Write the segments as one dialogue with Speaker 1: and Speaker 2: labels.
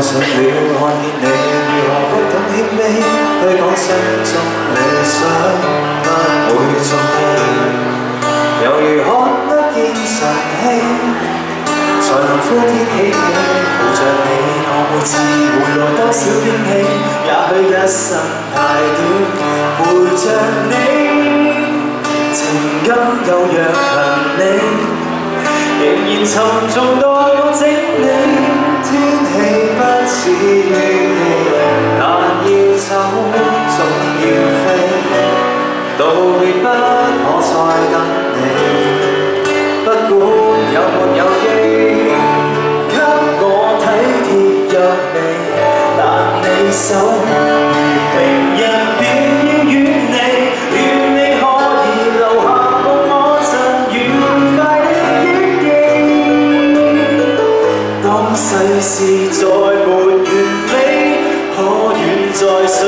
Speaker 1: 爱上了看见你，如何不敢谦卑，对讲心中理想不会中气，犹如看不见晨曦，才能呼天起地抱着你。我每次回来多少惊喜，也许一生太短，陪着你，情感若扬，你仍然沉重多。手，明日便要远离，愿你可以留下共我曾愉快的忆记。当世事再没完美，可愿再睡？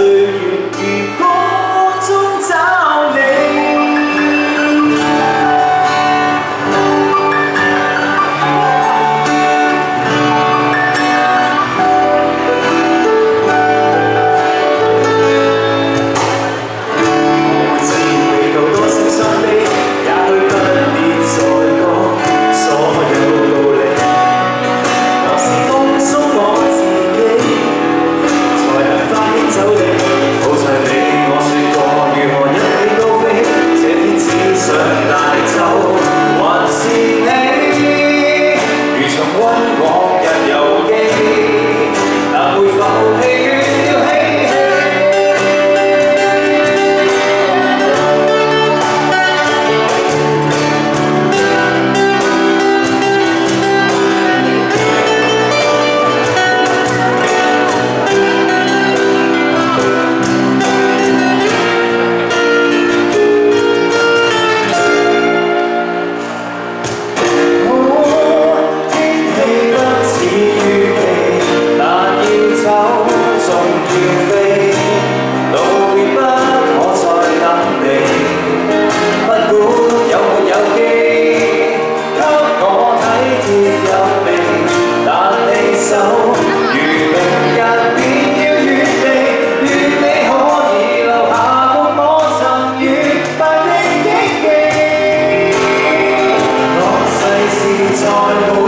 Speaker 1: time